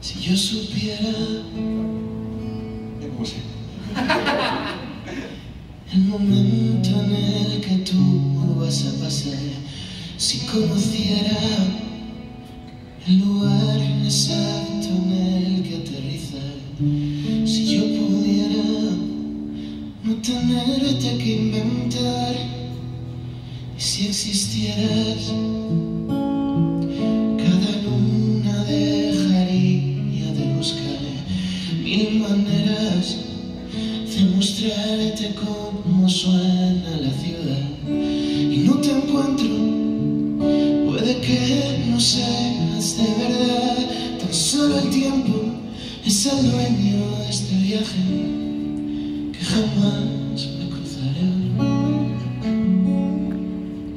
Si yo supiera. El momento en el que tú vas a pasar Si conociera el lugar en Y si existieras cada luna dejaría de buscar mil maneras de mostrarte cómo suena la ciudad. Y no te encuentro puede que no seas de verdad. Tan solo el tiempo es el dueño de este viaje que jamás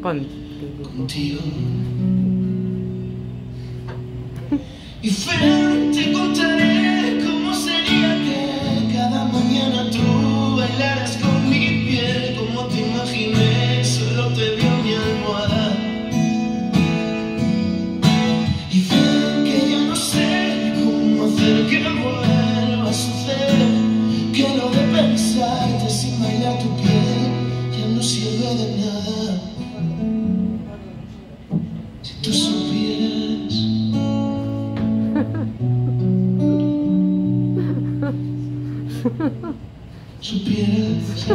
Contigo. y Fer, te contaré cómo sería que cada mañana tú bailaras con mi piel como te imaginé, solo te dio mi almohada y Fer, que ya no sé cómo hacer que vuelva a suceder que lo de pensarte sin bailar tu piel ya no sirve de nada tú supieras. Supieras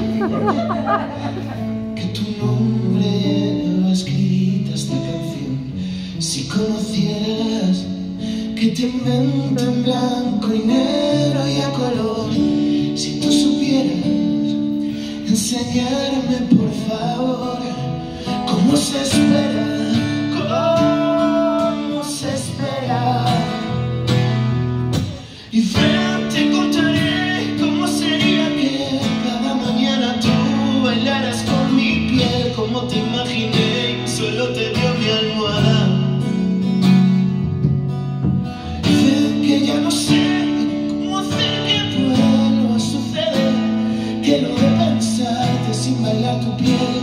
que tu nombre lleva escrita esta canción. Si conocieras que te invento en blanco y negro y a color. Si tú supieras enseñarme por favor cómo se mi almohada. Fran, que ya no sé cómo hacer que vuelva a suceder, que lo de pensarte sin bailar tu piel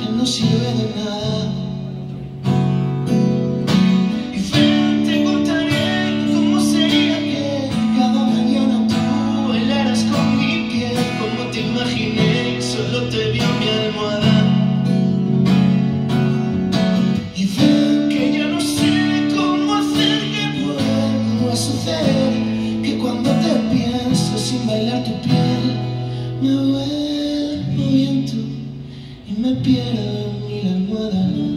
ya no sirve de nada. En mil almohadas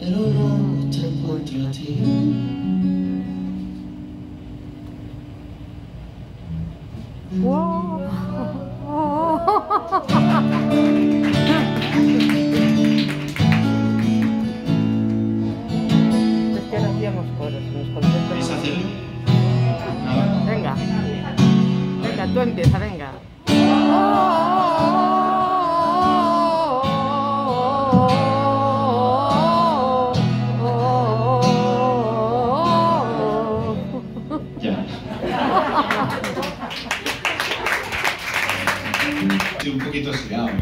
pero no te encuentro a ti. Es que no hacíamos coros, nos contestan. hacerlo? Venga. Venga, tú empieza, venga. un poquito oxidado.